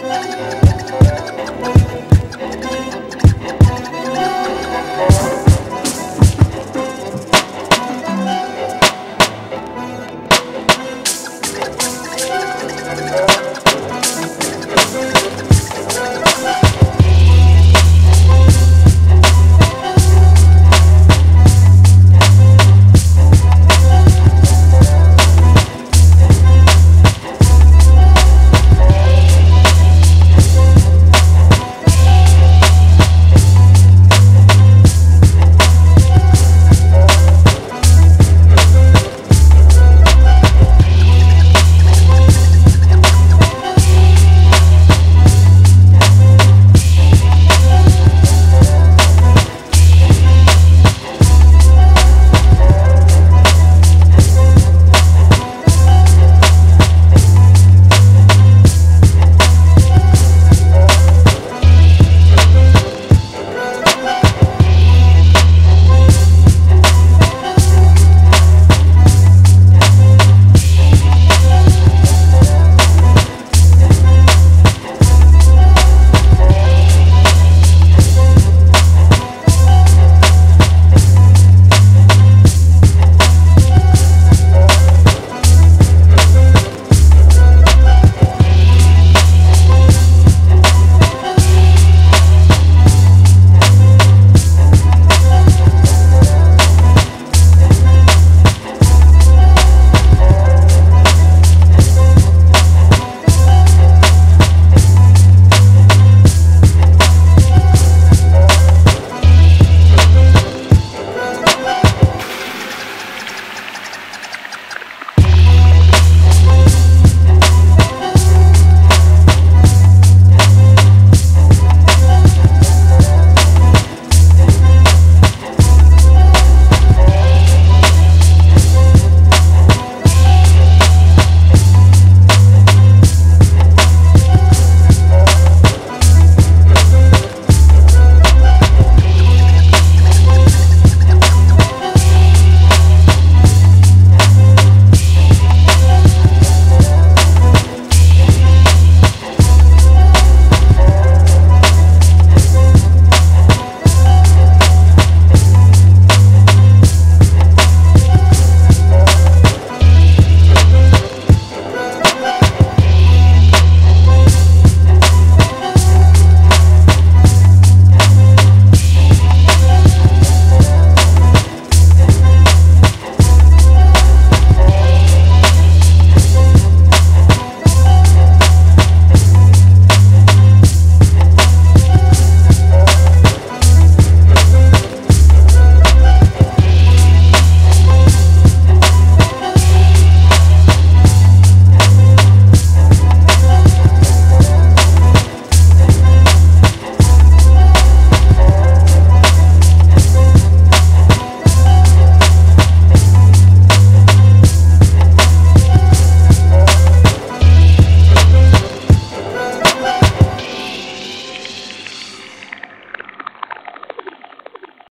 Música